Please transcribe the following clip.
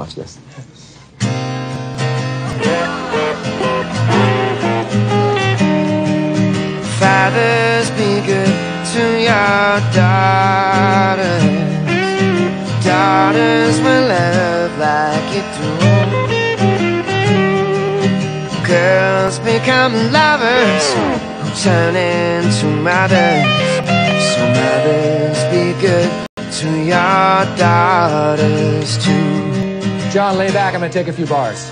Watch this. Fathers, be good to your daughters. Daughters will love like you do. Girls become lovers who turn into mothers. So mothers, be good to your daughters too. John, lay back. I'm going to take a few bars.